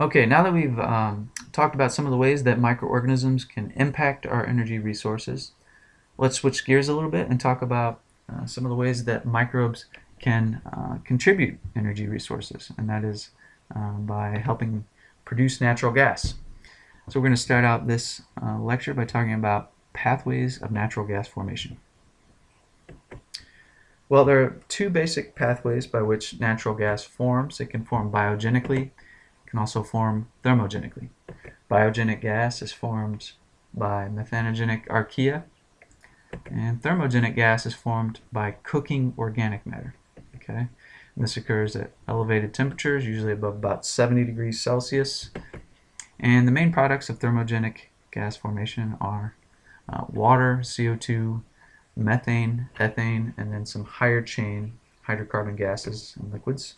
Okay, now that we've um, talked about some of the ways that microorganisms can impact our energy resources, let's switch gears a little bit and talk about uh, some of the ways that microbes can uh, contribute energy resources, and that is uh, by helping produce natural gas. So we're going to start out this uh, lecture by talking about pathways of natural gas formation. Well, there are two basic pathways by which natural gas forms. It can form biogenically can also form thermogenically. Biogenic gas is formed by methanogenic archaea, and thermogenic gas is formed by cooking organic matter. Okay, and this occurs at elevated temperatures, usually above about 70 degrees Celsius. And the main products of thermogenic gas formation are uh, water, CO2, methane, ethane, and then some higher chain hydrocarbon gases and liquids.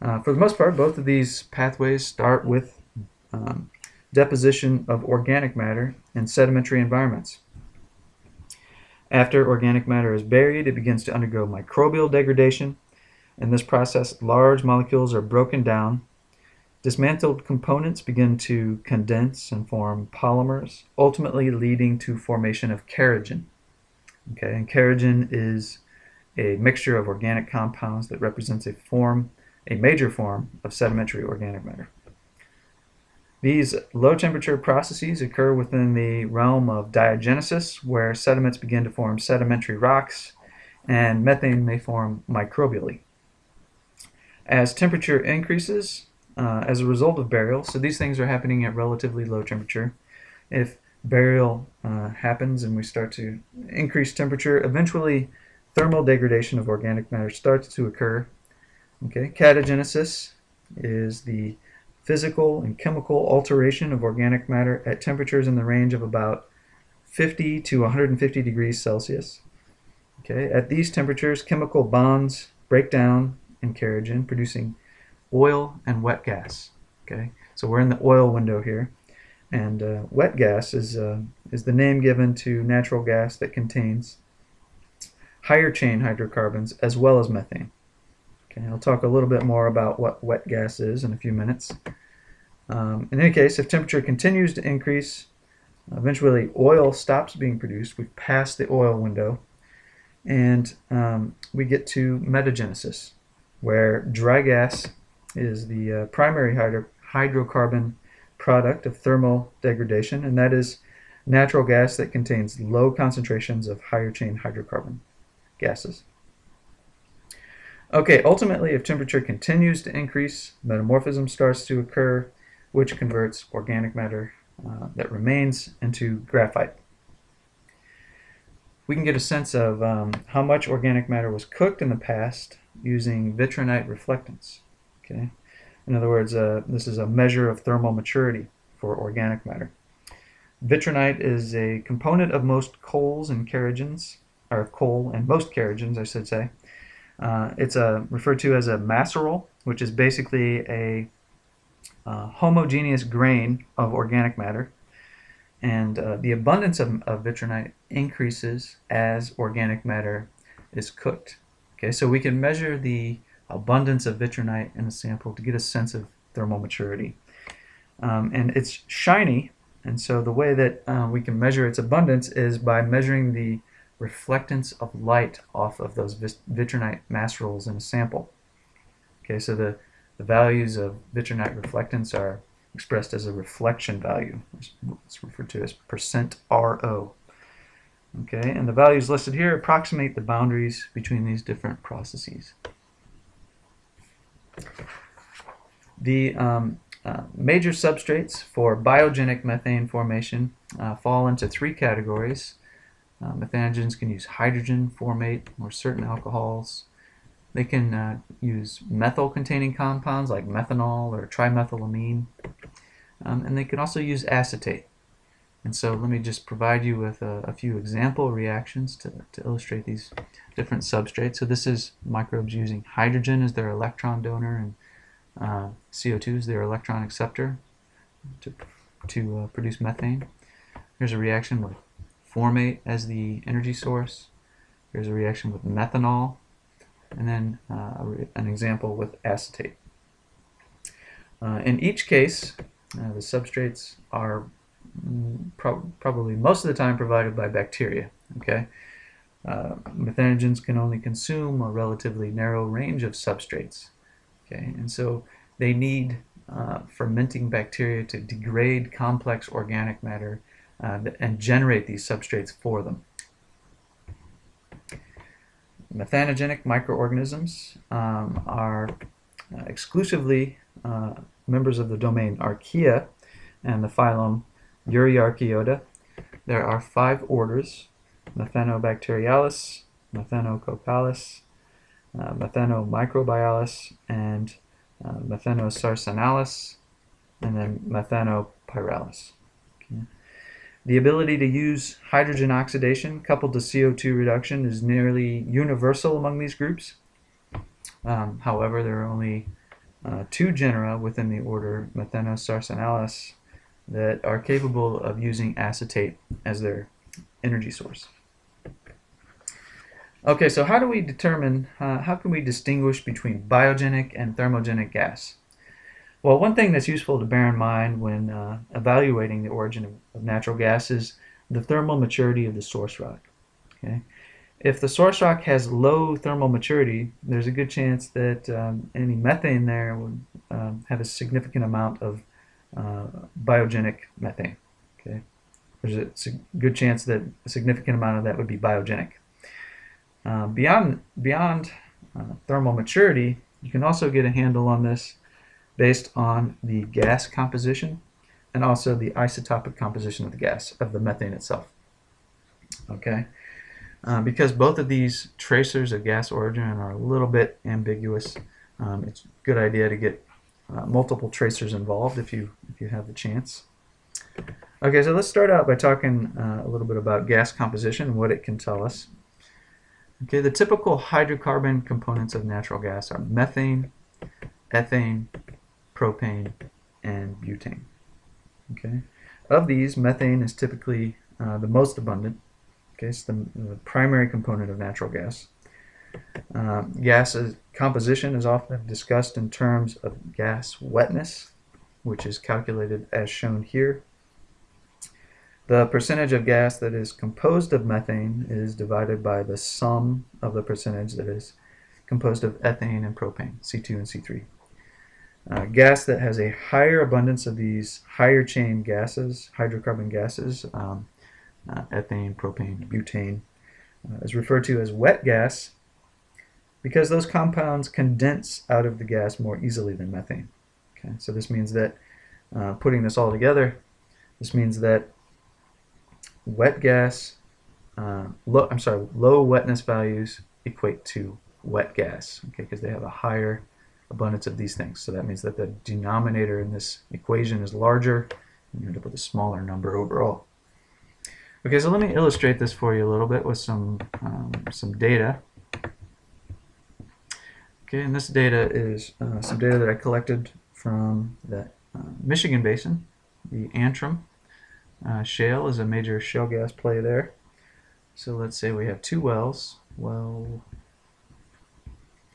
Uh, for the most part, both of these pathways start with um, deposition of organic matter in sedimentary environments. After organic matter is buried, it begins to undergo microbial degradation. In this process, large molecules are broken down. Dismantled components begin to condense and form polymers, ultimately leading to formation of kerogen. Okay, and kerogen is a mixture of organic compounds that represents a form a major form of sedimentary organic matter. These low temperature processes occur within the realm of diagenesis, where sediments begin to form sedimentary rocks and methane may form microbially. As temperature increases uh, as a result of burial, so these things are happening at relatively low temperature. If burial uh, happens and we start to increase temperature, eventually thermal degradation of organic matter starts to occur Okay, catagenesis is the physical and chemical alteration of organic matter at temperatures in the range of about 50 to 150 degrees Celsius. Okay, at these temperatures, chemical bonds break down in kerogen, producing oil and wet gas. Okay, so we're in the oil window here, and uh, wet gas is uh, is the name given to natural gas that contains higher chain hydrocarbons as well as methane. Okay, I'll talk a little bit more about what wet gas is in a few minutes. Um, in any case, if temperature continues to increase, eventually oil stops being produced. We've passed the oil window, and um, we get to metagenesis, where dry gas is the uh, primary hydro hydrocarbon product of thermal degradation, and that is natural gas that contains low concentrations of higher chain hydrocarbon gases. Okay, ultimately, if temperature continues to increase, metamorphism starts to occur, which converts organic matter uh, that remains into graphite. We can get a sense of um, how much organic matter was cooked in the past using vitrinite reflectance. Okay, in other words, uh, this is a measure of thermal maturity for organic matter. Vitrinite is a component of most coals and kerogens, or coal and most kerogens, I should say. Uh, it's a, referred to as a maceral, which is basically a uh, homogeneous grain of organic matter. And uh, the abundance of, of vitrinite increases as organic matter is cooked. Okay, so we can measure the abundance of vitrinite in a sample to get a sense of thermal maturity. Um, and it's shiny, and so the way that uh, we can measure its abundance is by measuring the reflectance of light off of those vitrinite macerals in a sample. Okay, so the, the values of vitrinite reflectance are expressed as a reflection value. It's referred to as percent RO. Okay, and the values listed here approximate the boundaries between these different processes. The um, uh, major substrates for biogenic methane formation uh, fall into three categories. Uh, methanogens can use hydrogen formate or certain alcohols. They can uh, use methyl-containing compounds like methanol or trimethylamine. Um, and they can also use acetate. And so let me just provide you with a, a few example reactions to, to illustrate these different substrates. So this is microbes using hydrogen as their electron donor and uh, CO2 as their electron acceptor to, to uh, produce methane. Here's a reaction with formate as the energy source. Here's a reaction with methanol, and then uh, an example with acetate. Uh, in each case, uh, the substrates are pro- probably most of the time provided by bacteria. Okay, uh, methanogens can only consume a relatively narrow range of substrates. Okay, and so they need uh, fermenting bacteria to degrade complex organic matter and generate these substrates for them. Methanogenic microorganisms um, are uh, exclusively uh, members of the domain Archaea and the phylum Euryarchaeota. There are five orders Methanobacteriales, Methanococcales, uh, Methanomicrobiales, and uh, Methanosarcinales, and then Methanopyrales. Okay. The ability to use hydrogen oxidation coupled to CO2 reduction is nearly universal among these groups. Um, however, there are only uh, two genera within the order Methanosarcinales that are capable of using acetate as their energy source. Okay, so how do we determine, uh, how can we distinguish between biogenic and thermogenic gas? Well, one thing that's useful to bear in mind when uh, evaluating the origin of, of, natural gas is the thermal maturity of the source rock. Okay? If the source rock has low thermal maturity, there's a good chance that um, any methane there would um, have a significant amount of uh, biogenic methane. Okay? There's a good chance that a significant amount of that would be biogenic. Uh, beyond beyond uh, thermal maturity, you can also get a handle on this based on the gas composition and also the isotopic composition of the gas, of the methane itself. Okay? Uh, because both of these tracers of gas origin are a little bit ambiguous, um, it's a good idea to get uh, multiple tracers involved if you, if you have the chance. Okay, so let's start out by talking uh, a little bit about gas composition and what it can tell us. Okay, the typical hydrocarbon components of natural gas are methane, ethane, propane, and butane. Okay, of these, methane is typically uh, the most abundant. Okay, it's the, the, primary component of natural gas. Uh, gas composition is often discussed in terms of gas wetness, which is calculated as shown here. The percentage of gas that is composed of methane is divided by the sum of the percentage that is composed of ethane and propane, C2 and C3. Uh, gas that has a higher abundance of these higher chain gases, hydrocarbon gases, um, uh, ethane, propane, butane, uh, is referred to as wet gas because those compounds condense out of the gas more easily than methane. Okay, so this means that uh, putting this all together, this means that wet gas, uh, low, I'm sorry, low wetness values equate to wet gas, okay, because they have a higher abundance of these things. So that means that the denominator in this equation is larger, and you end up with a smaller number overall. Okay, so let me illustrate this for you a little bit with some um, some data. Okay, and this data is uh, some data that I collected from the uh, Michigan Basin, the Antrim uh, shale is a major shale gas play there. So let's say we have two wells, well,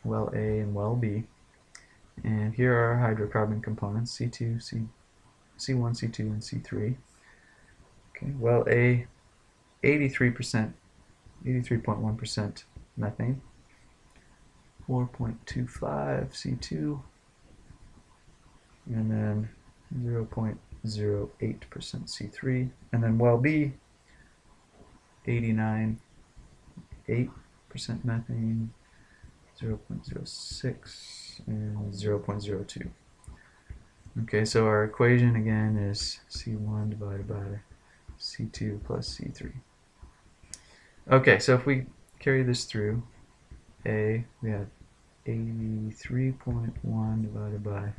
well A and well B. And here are our hydrocarbon components, C2, C, C1, C2, and C3. Okay, well A, 83%, 83.1% methane, 4.25 C2, and then 0.08% C3. And then well B, 89.8% methane, 0.06, and 0.02. Okay, so our equation again is C1 divided by C2 plus C3. Okay, so if we carry this through, A, we have 83.1 divided by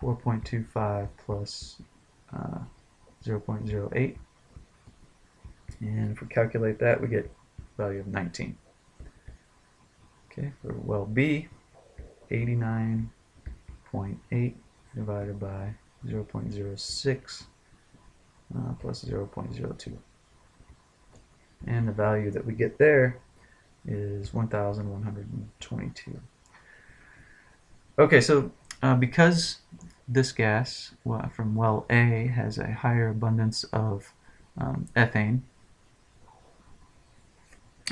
4.25 plus uh, 0.08. And if we calculate that, we get value of 19. Okay, for well B, 89.8 divided by 0.06 uh, plus 0.02. And the value that we get there is 1,122. Okay, so uh, because this gas well, from well A has a higher abundance of um, ethane,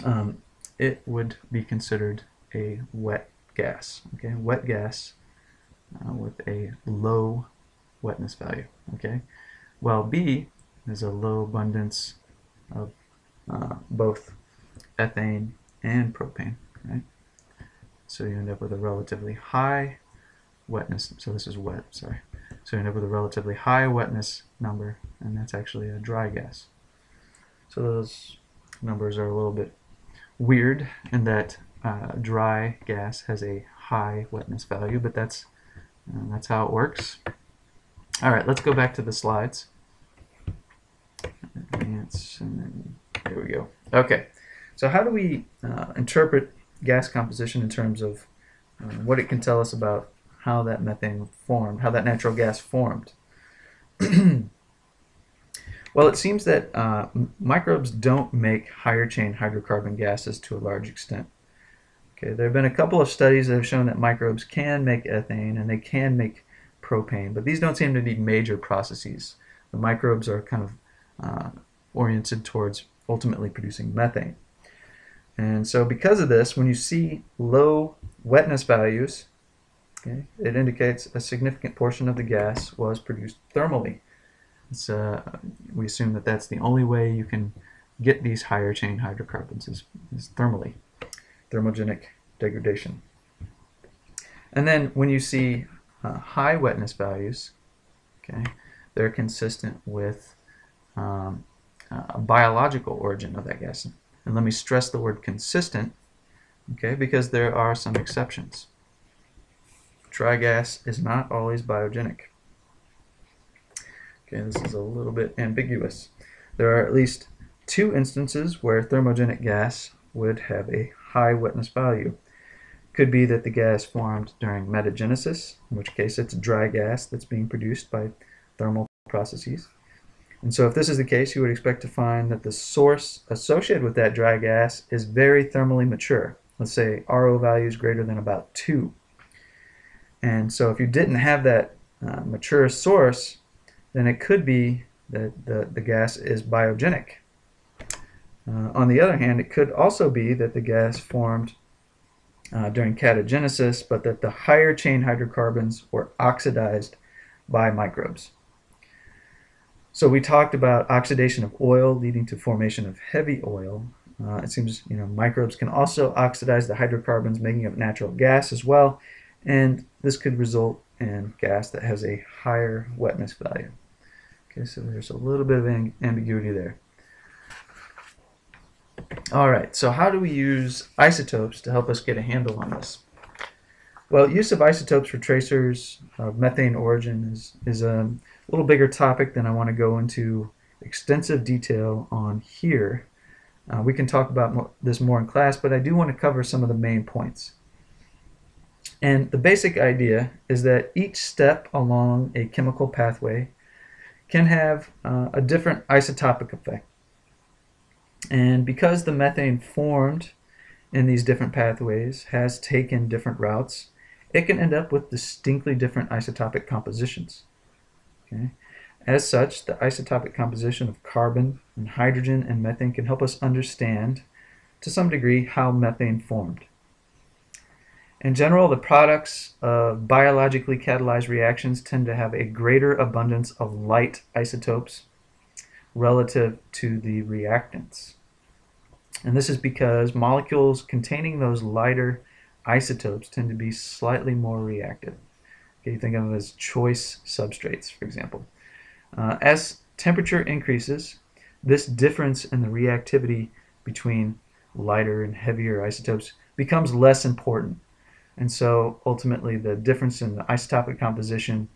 um, it would be considered a wet gas. Okay, wet gas uh, with a low wetness value. Okay, well B is a low abundance of uh, both ethane and propane. Right, so you end up with a relatively high wetness. So this is wet. Sorry. So you end up with a relatively high wetness number, and that's actually a dry gas. So those numbers are a little bit weird in that uh, dry gas has a high wetness value, but that's uh, that's how it works. All right, let's go back to the slides. Advance, and then there we go. Okay, so how do we uh, interpret gas composition in terms of uh, what it can tell us about how that methane formed, how that natural gas formed? well, it seems that uh, microbes don't make higher chain hydrocarbon gases to a large extent. Okay, there have been a couple of studies that have shown that microbes can make ethane and they can make propane, but these don't seem to be major processes. The microbes are kind of uh, oriented towards ultimately producing methane. And so because of this, when you see low wetness values, okay, it indicates a significant portion of the gas was produced thermally. Uh, we assume that that's the only way you can get these higher chain hydrocarbons is, is thermally thermogenic degradation. And then when you see uh, high wetness values, okay, they're consistent with um, a biological origin of that gas. And let me stress the word consistent, okay, because there are some exceptions. Dry gas is not always biogenic. Okay, this is a little bit ambiguous. There are at least two instances where thermogenic gas would have a high wetness value. Could be that the gas formed during metagenesis, in which case it's dry gas that's being produced by thermal processes. And so if this is the case, you would expect to find that the source associated with that dry gas is very thermally mature. Let's say RO values greater than about 2. And so if you didn't have that uh, mature source, then it could be that the, the gas is biogenic. Uh, on the other hand, it could also be that the gas formed uh, during catagenesis, but that the higher chain hydrocarbons were oxidized by microbes. So we talked about oxidation of oil leading to formation of heavy oil. Uh, it seems you know microbes can also oxidize the hydrocarbons, making up natural gas as well, and this could result in gas that has a higher wetness value. Okay, so there's a little bit of ambiguity there. All right, so how do we use isotopes to help us get a handle on this? Well, use of isotopes for tracers of methane origin is, is a little bigger topic than I want to go into extensive detail on here. Uh, we can talk about this more in class, but I do want to cover some of the main points. And the basic idea is that each step along a chemical pathway can have uh, a different isotopic effect. And because the methane formed in these different pathways has taken different routes, it can end up with distinctly different isotopic compositions. Okay? As such, the isotopic composition of carbon and hydrogen and methane can help us understand, to some degree, how methane formed. In general, the products of biologically catalyzed reactions tend to have a greater abundance of light isotopes relative to the reactants. And this is because molecules containing those lighter isotopes tend to be slightly more reactive. Okay, you think of them as choice substrates, for example. Uh, as temperature increases, this difference in the reactivity between lighter and heavier isotopes becomes less important. And so ultimately the difference in the isotopic composition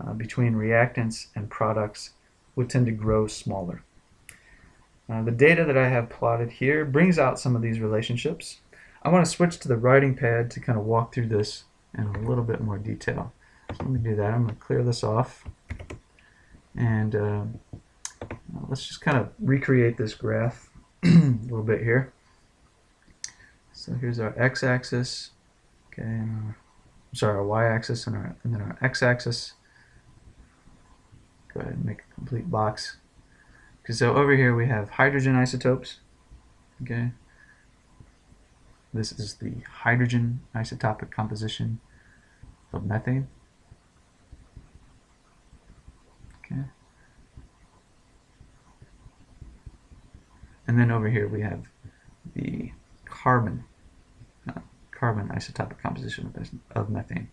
uh, between reactants and products would tend to grow smaller. Uh, the data that I have plotted here brings out some of these relationships. I want to switch to the writing pad to kind of walk through this in a little bit more detail. So let me do that. I'm going to clear this off. And uh, let's just kind of recreate this graph a little bit here. So here's our x-axis, okay, our, sorry, our y-axis and, our, and then our x-axis. go ahead and make a complete box. Because so over here we have hydrogen isotopes. Okay. This is the hydrogen isotopic composition of methane. Okay. And then over here we have the carbon uh, carbon isotopic composition of, of methane.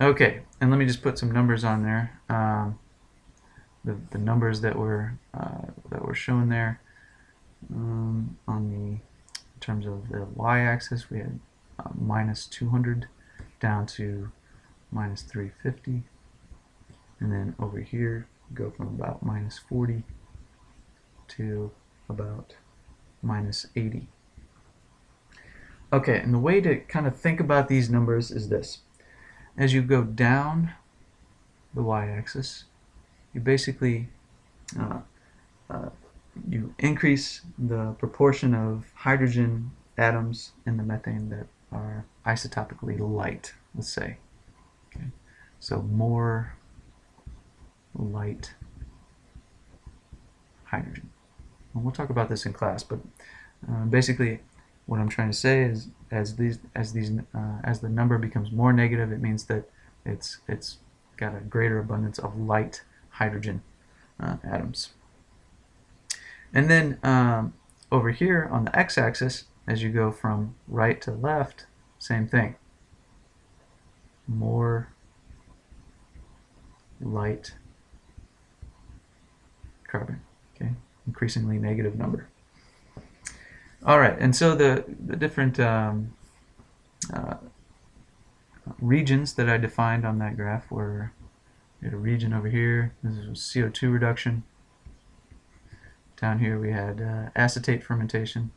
Okay, and let me just put some numbers on there. Um, the, the numbers that were uh, that were shown there um, on the in terms of the y-axis, we had uh, minus 200 down to minus 350, and then over here go from about minus 40 to about minus 80. Okay, and the way to kind of think about these numbers is this as you go down the y-axis, you basically uh, uh, you increase the proportion of hydrogen atoms in the methane that are isotopically light, let's say. Okay. So more light hydrogen. And we'll talk about this in class, but uh, basically what I'm trying to say is, as these as these uh, as the number becomes more negative, it means that it's it's got a greater abundance of light hydrogen uh, atoms. And then um, over here on the x-axis, as you go from right to left, same thing. More light carbon, okay, increasingly negative number. All right, and so the, the different um, uh, regions that I defined on that graph were we had a region over here, this is CO2 reduction. Down here we had uh, acetate fermentation.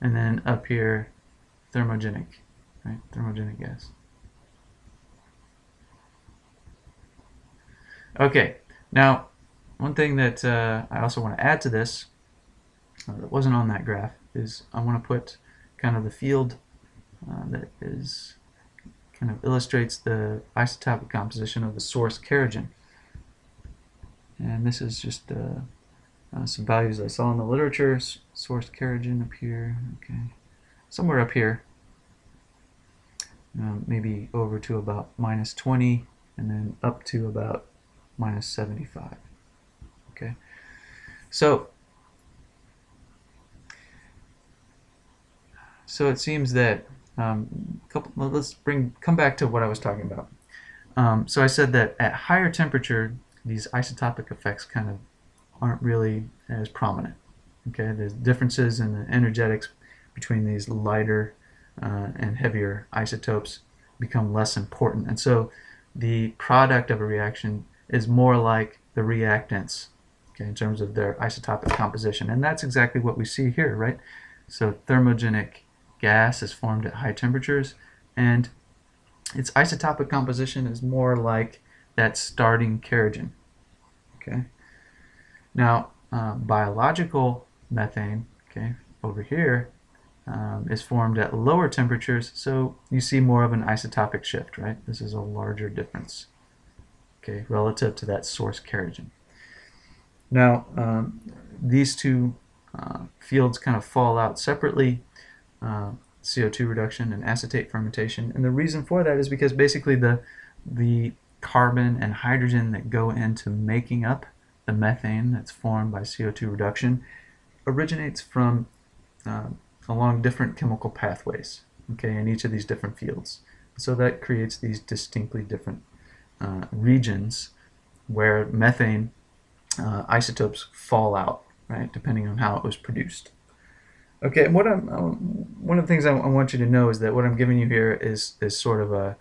And then up here, thermogenic, right? Thermogenic gas. Okay, now one thing that uh, I also want to add to this uh, that wasn't on that graph is I want to put kind of the field uh, that is kind of illustrates the isotopic composition of the source kerogen. And this is just uh, uh, some values I saw in the literature. source kerogen up here, okay, somewhere up here, um, maybe over to about minus 20, and then up to about minus 75. Okay, so so it seems that um, couple, let's bring come back to what I was talking about. Um, so I said that at higher temperature, these isotopic effects kind of aren't really as prominent. Okay, there's differences in the energetics between these lighter uh, and heavier isotopes become less important, and so the product of a reaction is more like the reactants in terms of their isotopic composition. And that's exactly what we see here, right? So thermogenic gas is formed at high temperatures, and its isotopic composition is more like that starting kerogen. Okay. Now, uh, biological methane, okay, over here, um, is formed at lower temperatures, so you see more of an isotopic shift, right? This is a larger difference, okay, relative to that source kerogen. Now, um, these two uh, fields kind of fall out separately, uh, CO2 reduction and acetate fermentation. And the reason for that is because basically the, the carbon and hydrogen that go into making up the methane that's formed by CO2 reduction originates from uh, along different chemical pathways okay, in each of these different fields. So that creates these distinctly different uh, regions where methane uh, isotopes fall out, right, depending on how it was produced. Okay, and what I'm um, one of the things I, I, want you to know is that what I'm giving you here is is sort of a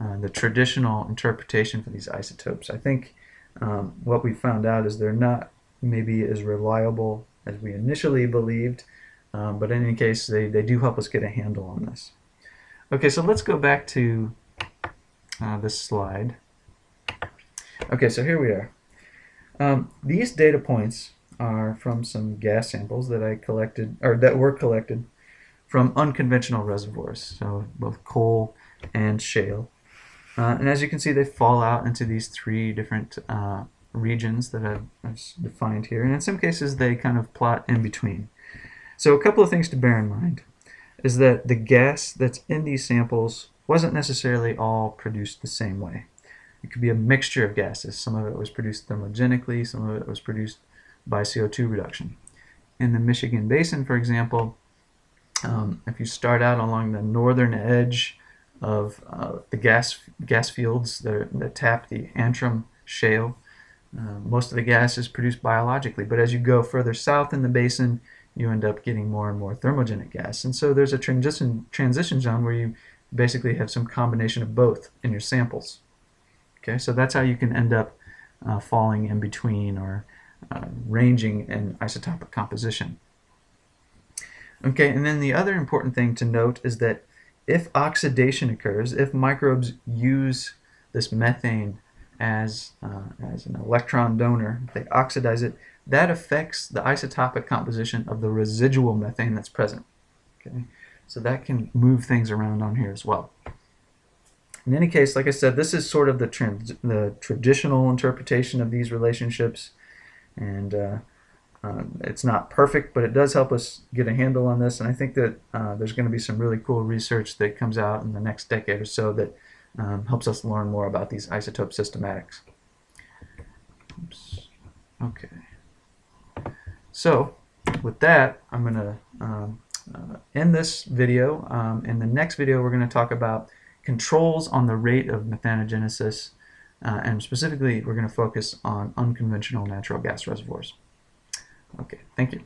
uh, the traditional interpretation for these isotopes. I think um, what we found out is they're not maybe as reliable as we initially believed, um, but in any case, they, they do help us get a handle on this. Okay, so let's go back to uh, this slide. Okay, so here we are. Um, these data points are from some gas samples that I collected, or that were collected from unconventional reservoirs, so both coal and shale. Uh, and as you can see, they fall out into these three different uh, regions that I've, I've, defined here. And in some cases, they kind of plot in between. So a couple of things to bear in mind is that the gas that's in these samples wasn't necessarily all produced the same way. It could be a mixture of gases. Some of it was produced thermogenically, some of it was produced by CO2 reduction. In the Michigan Basin, for example, um, if you start out along the northern edge of uh, the gas gas fields that, that tap the Antrim shale, uh, most of the gas is produced biologically. But as you go further south in the basin, you end up getting more and more thermogenic gas. And so there's a transition transition zone where you basically have some combination of both in your samples. Okay, so that's how you can end up uh, falling in between or uh, ranging in isotopic composition. Okay, and then the other important thing to note is that if oxidation occurs, if microbes use this methane as, uh, as an electron donor, if they oxidize it, that affects the isotopic composition of the residual methane that's present. Okay, So that can move things around on here as well. In any case, like I said, this is sort of the, the traditional interpretation of these relationships. And uh, um, it's not perfect, but it does help us get a handle on this. And I think that uh, there's going to be some really cool research that comes out in the next decade or so that um, helps us learn more about these isotope systematics. Oops. Okay. So with that, I'm going to um, uh, end this video. Um, in the next video, we're going to talk about controls on the rate of methanogenesis, uh, and specifically, we're going to focus on unconventional natural gas reservoirs. Okay, thank you.